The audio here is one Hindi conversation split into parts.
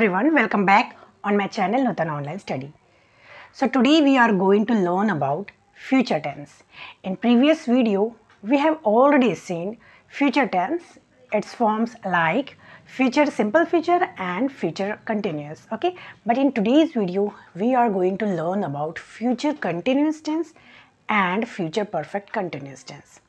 everyone, welcome back on my channel Nutan Online Study. So today we are going to learn about future tense. In previous video, we have already seen future tense, its forms like future simple future and future continuous, okay? But in today's video, we are going to learn about future continuous tense and future perfect continuous tense.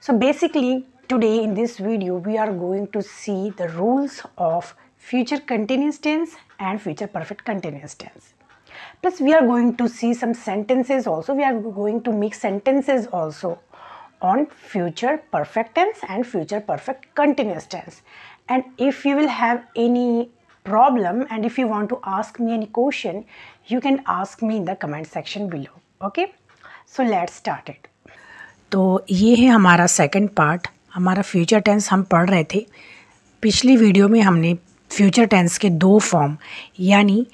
So basically, today in this video, we are going to see the rules of future continuous tense and future perfect continuous tense. Plus we are going to see some sentences also. We are going to make sentences also on future perfect tense and future perfect continuous tense. And if you will have any problem and if you want to ask me any question, you can ask me in the comment section below. Okay? So let's start it. तो ये है हमारा सेकंड पार्ट हमारा फ्यूचर टेंस हम पढ़ रहे थे पिछली वीडियो में हमने फ्यूचर टेंस के दो फॉर्म यानी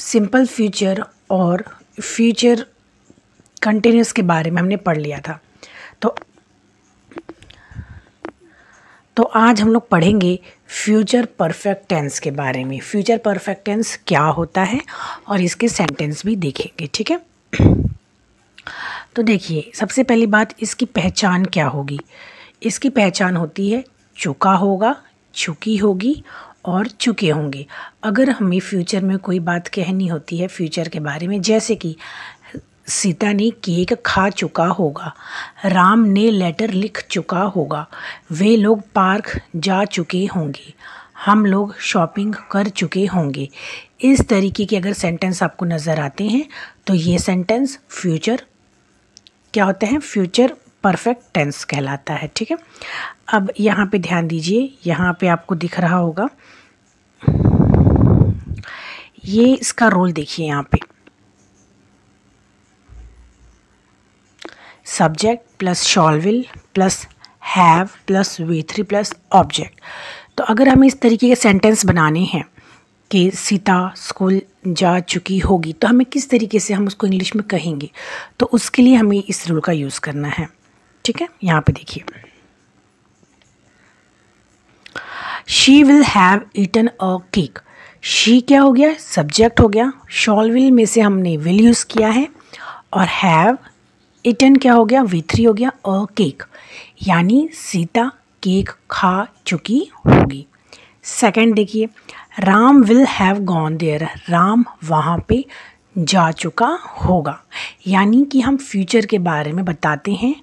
सिंपल फ्यूचर और फ्यूचर कंटिन्यूस के बारे में हमने पढ़ लिया था। तो तो आज हम लोग पढ़ेंगे फ्यूचर परफेक्ट टेंस के बारे में। फ्यूचर परफेक्ट टेंस क्या होता है और इसके सेंटेंस भी देखेंगे, ठीक है? तो देखिए, सबसे पहली बात, इसकी पहचान क्या होगी? इसकी पहचान होती है, चुका होगा, चुकी होगी और चुके होंगे। अगर हमें फ्यूचर में कोई बात कहनी होती है फ्यूचर के बारे में, जैसे कि सीता ने केक खा चुका होगा, राम ने लेटर लिख चुका होगा, वे लोग पार्क जा चुके होंगे, हम लोग शॉपिंग कर चुके होंगे। इस तरीके के अगर सेंटेंस आपको नज़र आते हैं तो ये सेंटेंस फ्यूचर क्या होते हैं? फ्यूचर परफेक्ट टेंस कहलाता है, ठीक है? अब यहाँ पे ध्यान दीजिए, यहाँ पे आपको दिख रहा होगा, ये इसका रोल देखिए यहाँ पे। Subject plus shall will plus have plus V three plus object तो अगर हमें इस तरीके के सेंटेंस बनाने हैं कि सीता स्कूल जा चुकी होगी तो हमें किस तरीके से हम उसको इंग्लिश में कहेंगे? तो उसके लिए हमें इस रूल का यूज़ करना है। ठीक है? यहाँ पे देखिए। She will have eaten a cake she क्या हो गया? सब्जेक्ट हो गया। शॉल विल में से हमने विल यूज़ किया है। और हैव इटन क्या हो गया? वी थ्री हो गया। अ केक यानी सीता केक खा चुकी होगी। सेकंड देखिए। Ram will have gone there Ram वहाँ पे जा चुका होगा। यानी कि हम फ्यूचर के बारे में बताते हैं।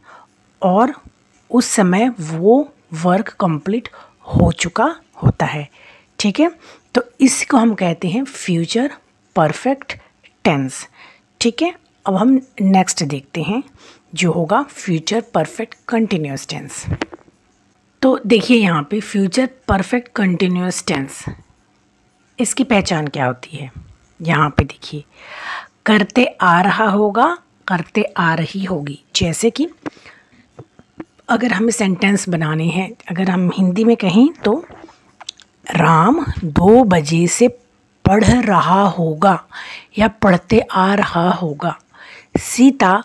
और उस समय वो वर्क कंप्लीट हो चुका होता है। ठीक है? तो इसको हम कहते हैं फ्यूचर परफेक्ट टेंस ठीक है? अब हम नेक्स्ट देखते हैं, जो होगा फ्यूचर परफेक्ट कंटिन्यूस टेंस तो देखिए यहाँ पे फ्यूचर परफेक्ट कंटिन्यूस टेंस इसकी पहचान क्या होती है? यहाँ पे देखिए, करते आ रहा होगा, करते आ रही होगी। जैसे कि अगर हमें सेंटेंस बनाने हैं, अगर हम हिंदी में कहें तो राम दो बजे से पढ़ रहा होगा या पढ़ते आ रहा होगा। सीता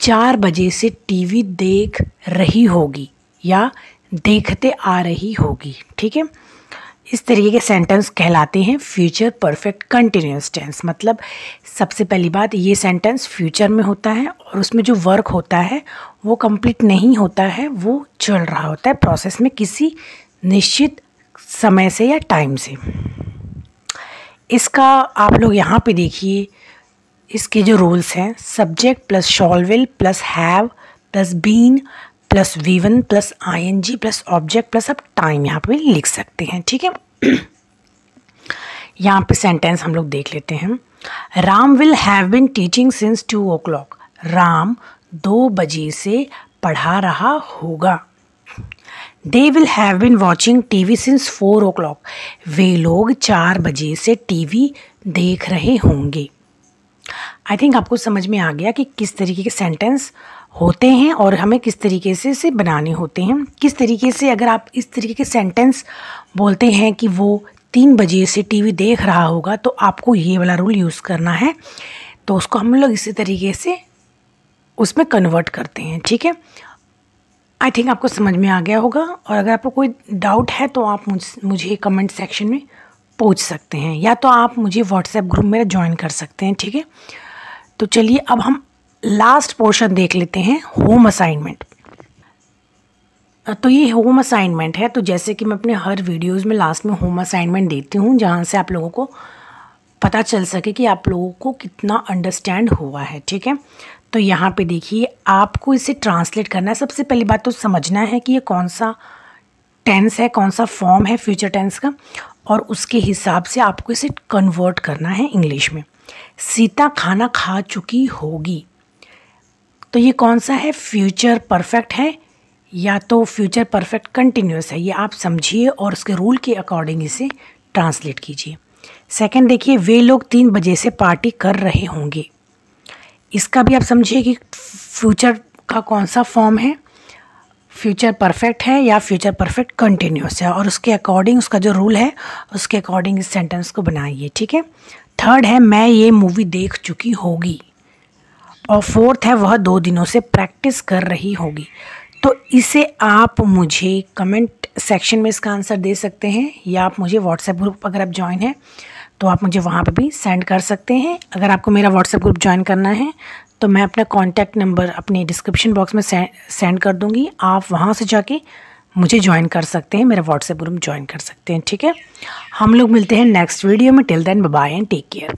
चार बजे से टीवी देख रही होगी या देखते आ रही होगी, ठीक है? इस तरीके के सेंटेंस कहलाते हैं फ्यूचर परफेक्ट कंटिन्यूस टेंस मतलब सबसे पहली बात, ये सेंटेंस फ्यूचर में होता है और उसमें जो वर्क होता है, वो कंप्लीट नहीं होता है, वो चल रहा होता है प्रोसेस में किसी निश्चित समय से या टाइम से। इसका आप लोग यहाँ पे देखिए, इसके जो रूल्स हैं subject plus shall will plus have plus been plus V one, plus I N G, plus object, plus आप टाइम यहाँ पे लिख सकते हैं, ठीक है? यहाँ पे सेंटेंस हम लोग देख लेते हैं। Ram will have been teaching since two o'clock Ram दो बजे से पढ़ा रहा होगा। They will have been watching T V since four o'clock वे लोग चार बजे से टीवी देख रहे होंगे। आई थिंक आपको समझ में आ गया कि किस तरीके के सेंटेंस होते हैं और हमें किस तरीके से इसे बनाने होते हैं। किस तरीके से अगर आप इस तरीके के सेंटेंस बोलते हैं कि वो तीन बजे से टीवी देख रहा होगा तो आपको ये वाला रूल यूज़ करना है। तो उसको हम लोग इसी तरीके से उसमें कन्वर्ट करते हैं, ठीक है? आई थिंक आपको समझ में आ गया होगा और अगर आपको कोई डाउट है तो आप मुझ, मुझे कमेंट सेक्शन में पूछ सकते हैं, या तो आप मुझे व्हाट्सएप ग्रुप में ज्वाइन कर सकते हैं, ठीक है? तो चलिए, अब हम लास्ट पोर्शन देख लेते हैं होम असाइनमेंट तो ये होम असाइनमेंट है तो जैसे कि मैं अपने हर वीडियोस में लास्ट में होम असाइनमेंट देती हूँ, जहाँ से आप लोगों को पता चल सके कि आप लोगों को कितना अंडरस्टैंड हुआ है, ठीक है? तो यहाँ पे देखिए, आपको इसे ट्रांसलेट करना है। सबसे पहली बात तो समझना है कि ये कौन सा टेंस है, कौन सा फॉर्म है फ्यूचर टेंस का, और उसके हिसाब से आपको इसे कन्वर्ट करना है इंग्लिश में। सीता खाना खा चुकी होगी। तो ये कौन सा है? फ्यूचर परफेक्ट है या तो फ्यूचर परफेक्ट कंटिन्यूस है? ये आप समझिए और उसके रूल के अकॉर्डिंग इसे ट्रांसलेट कीजिए। सेकंड देखिए, वे लोग तीन बजे से पार्टी कर रहे होंगे। इसका भी आप समझिए कि फ्यूचर का कौन सा फॉर्म है? फ्यूचर परफेक्ट है या फ्यूचर परफेक्ट कंटिन्यूस है? और उसके अकॉर्डिंग उसका जो रूल है, उसके अकॉर्डिंग इस सेंटेंस को बनाइए, ठीक है? थर्ड है, मैं ये मूवी देख चुकी होगी। और फोर्थ है, वह दो दिनों से प्रैक्टिस कर रही होगी। तो इसे आप मुझे कमेंट सेक्शन में इसका आंसर दे सकते हैं, या आप मुझे व्हाट्सएप ग्रुप अगर आप ज्वाइन हैं तो आप मुझे वहाँ पर भी सेंड कर सकते हैं। अगर आपको मेरा व्हाट्सएप ग्रुप ज्वाइन करना है तो मैं अपना कॉन्टैक्ट नंबर अपने डिस्क्रिप्शन बॉक्स में सेंड कर दूँगी। आप वहाँ से जाके मुझे ज्वाइन कर सकते हैं, मेरा व्हाट्सएप ग्रुप ज्वाइन कर सकते हैं, ठीक है? हम लोग मिलते हैं नेक्स्ट वीडियो में। Till then bye and take care